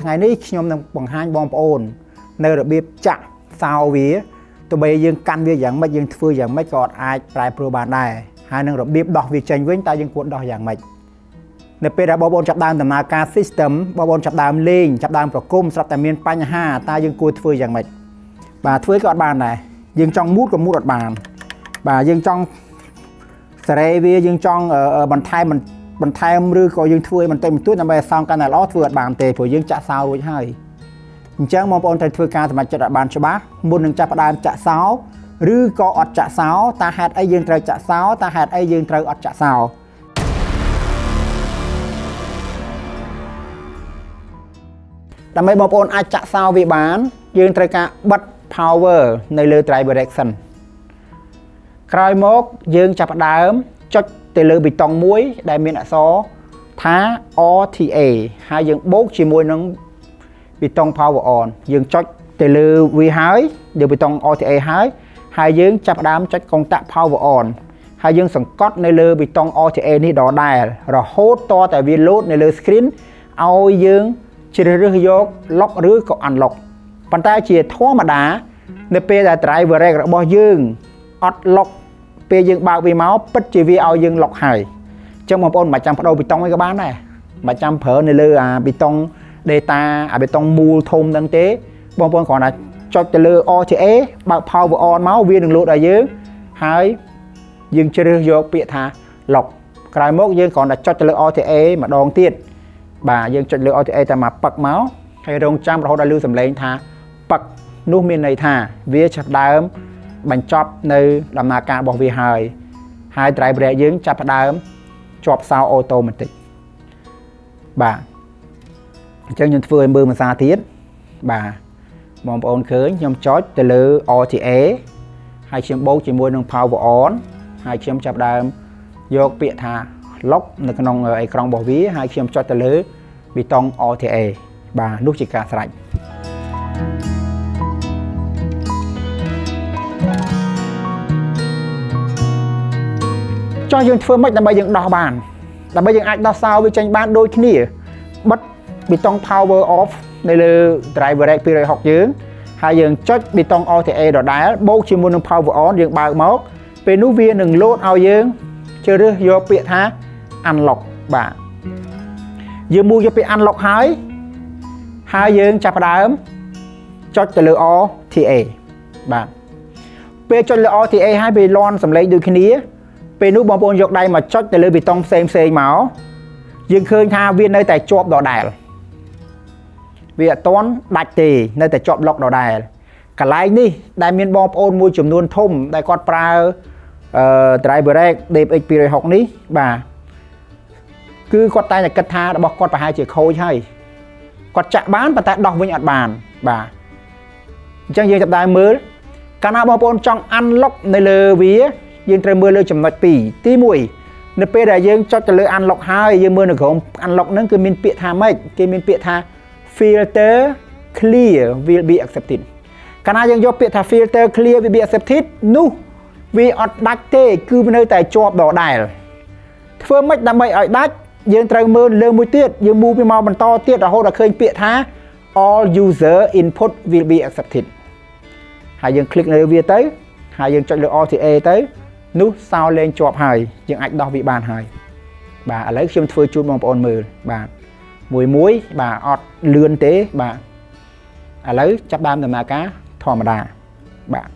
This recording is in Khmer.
ថ្ងៃនេះខ្ញុំនឹងបង្ហាញបងប្អូន នៅរបៀបចាក់សោវាទោះបីយើងកាន់វាយ៉ាងម៉េចយើងធ្វើយ៉ាងម៉េចក៏អាចប្រែប្រួលបានដែរហើយនឹងរបៀបដោះវាចេញវិញតើយើងគួរដោះយ៉ាងម៉េចនៅពេលដែលបងប្អូនចាប់ដើមដំណើរការ system បងប្អូនចាប់ដើមលេងចាប់ដើមប្រគំស្រាប់តែមានបញ្ហាតើយើងគួរធ្វើយ៉ាងម៉េចបាទធ្វើក៏អត់បានដែរយើងចង់មូតក៏មូតអត់បាន បាទយើងចង់សេរីវាយើងចង់បន្ថែមបន្ថែមឬក៏យើងធ្វើបន្តិចបន្តួចដើម្បីឲ្យសងកាន់តែល្អធ្វើអត់បានទេព្រោះយើងចាក់សោរួចហើយអញ្ចឹងបងប្អូនត្រូវធ្វើការសម្រេចចិត្តឲ្យបានច្បាស់មុននឹងចាប់ផ្ដើមចាក់សោឬក៏អត់ចាក់សោតើហេតុអីយើងត្រូវចាក់សោតើហេតុអីយើងត្រូវអត់ចាក់សោដើម្បីបងប្អូនអាចចាក់សោវាបាន យើងត្រូវការបិទ power នៅលើ driver direction ក្រោយមកយើងចាប់ផ្ដើមចុច ទៅលើប៊ីតុងមួយ ដែលមានអក្សរថា RTA ហើយយើងបូកជាមួយនឹងប៊ីតុង power on យើងចុចទៅលើវាហើយលើប៊ីតុង RTA ហើយហើយយើងចាប់ផ្ដើមចុចកុងតាក់ power on ហើយយើងសង្កត់នៅលើប៊ីតុង RTA នេះដដែល រហូតតតែវា load នៅលើ screen ឲ្យយើងជ្រើសរើសយក lock ឬក៏ unlock ប៉ុន្តែជាធម្មតា នៅពេលដែល driver rack របស់យើងអត់ lock ពេលយើងបើកវាមកពិតជាវាឲ្យយើង lock ហើយអញ្ចឹងបងប្អូនមិនចាំបដូរប៊ីតុងអីក៏បានដែរមិនចាំប្រើនៅលើអាប៊ីតុង data អាប៊ីតុងមូលធំហ្នឹងទេបងប្អូនគ្រាន់តែចុចទៅលើ RTA បើក power on មកវានឹងលោតឲ្យយើងហើយយើងជ្រើសយកពាក្យថា lock ក្រោយមកយើងគ្រាន់តែចុចទៅលើ RTA ម្ដងទៀតបាទយើងចុចលើ RTA តែមកប៉ឹកមកហើយរងចាំរហូតដល់ឮសំឡេងថាប៉ឹកនោះមានន័យថាវាចាប់ដើម បញ្ចប់នៅដំណើរការរបស់វាហើយហើយ drive brake យើងចាប់ផ្ដើមជាប់សោអូតូម៉ាទិកបាទអញ្ចឹងខ្ញុំធ្វើឲ្យមើលមួយសារទៀតបាទបងប្អូនឃើញខ្ញុំចុចទៅលើ RTA ហើយខ្ញុំបូកជាមួយនឹង power on ហើយខ្ញុំចាប់ដើមយកពាក្យថា lock នៅក្នុងអេក្រង់របស់វាហើយខ្ញុំចុចទៅលើប៊ីតុង RTA បាទនោះជាការស្រេច ចោះយើងធ្វើម៉េចដើម្បីយើងដោះបានដើម្បីយើងអាចដោះសោវាចេញបានដូចគ្នាបិទប៊ីតុង power off នៅលើ driver rack 260យើងហើយយើងចុចប៊ីតុង RTA ដដែលបូកជាមួយនឹង power on យើងបើកមក ពេលនោះវានឹង load ឲ្យយើងជ្រើសរើសយកពាក្យថា unlock បាទយើងមូយកពាក្យ unlock ហើយហើយយើងចាប់ផ្ដើមចុចទៅលើ RTA បាទពេលចុចលើ RTA ហើយវាលន់សម្លេងដូចគ្នា ពេលនោះបងប្អូនយកដៃមកចុចទៅលើប៊ីតុងផ្សេងផ្សេងមកយើងឃើញថាវានៅតែជាប់ដដែលវាអត់តន់ដាច់ទេនៅតែជាប់ឡុកដដែលកន្លែងនេះដែលមានបងប្អូនមួយចំនួនធំដែលគាត់ប្រើអឺ driver rack DFX 260នេះបាទគឺគាត់តែតែគិតថារបស់គាត់ប្រហែលជាខូចហើយគាត់ចាក់បានប៉ុន្តែដោះវិញអត់បានបាទអញ្ចឹងយើងចាប់ដើមមើលកាលណាបងប្អូនចង់ unlock នៅលើវា យើងត្រូវមើលលើចំណុច2ទី1នៅពេលដែលយើងចុចទៅលើ unlock ហើយយើងមើលនៅក្រោម unlock ហ្នឹងគឺមានពាក្យថាម៉េចគេមានពាក្យថា filter clear will be accepted កាលណាយើងយកពាក្យថា filter clear will be accepted នោះវាអត់ដាច់ទេគឺវានៅតែជាប់ដដែលធ្វើម៉េចដើម្បីឲ្យដាច់យើងត្រូវមើលលើមួយទៀតយើងមូវាមកបន្តទៀតរហូតដល់ឃើញពាក្យថា all user input will be accepted ហើយយើងคลิกលើវាទៅហើយយើងចុចលើ RTA ទៅ នោះសោលេងជាប់ហើយយើងអាចដោះវាបានហើយបាទឥឡូវខ្ញុំធ្វើជូនបងប្អូនមើលបាទមួយមួយបាទអត់លឿនទេបាទឥឡូវចាប់ដើមដំណើរការធម្មតាបាទ